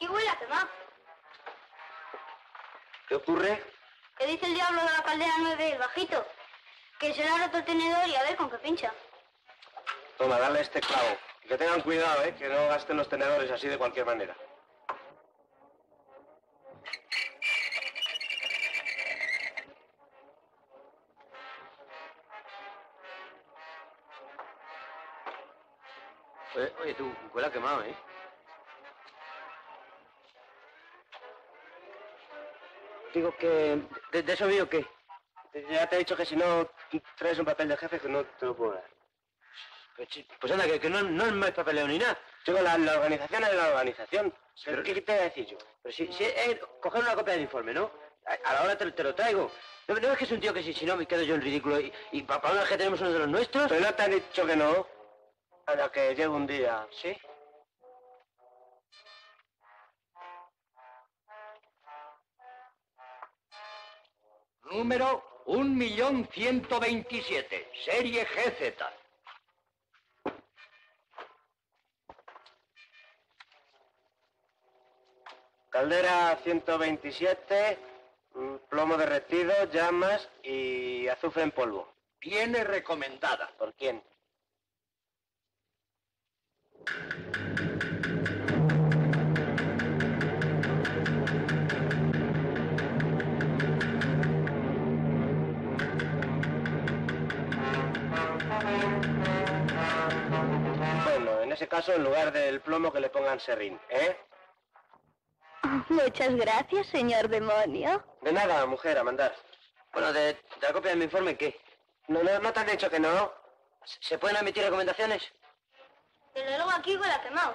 Aquí huele a quemado. ¿Qué ocurre? ¿Qué dice el diablo de la caldera 9 el bajito? Que se le ha roto el tenedor y a ver con qué pincha. Toma, dale este clavo. Y que tengan cuidado, ¿eh? Que no gasten los tenedores así de cualquier manera. Oye, oye, tú, huele a quemado, ¿eh? Digo que... ¿De, de eso mío qué? Ya te he dicho que si no traes un papel de jefe que no te lo puedo dar. Pues, pues anda, que, que no, no es más papeleo ni nada. Chico, la, la organización es la organización. Pero- ¿Qué, te voy a decir yo? Pero si, si es coger una copia del informe, ¿no? A, a la hora te, te lo traigo. ¿No, no ves que es un tío que si, si no me quedo yo en ridículo y, y para una que tenemos uno de los nuestros? Pero no te han dicho que no. A la que llegue un día, ¿sí? Número 1.127, serie GZ. Caldera 127, mm, plomo derretido, llamas y azufre en polvo. Viene recomendada. ¿Por quién? Ese caso, en lugar del plomo, que le pongan serrín, ¿eh? Muchas gracias, señor demonio. De nada, mujer, a mandar. Bueno, de, de la copia de mi informe, ¿qué? No, no, no te han dicho que no. ¿Se- ¿Se pueden emitir recomendaciones? Desde luego aquí huele a quemado.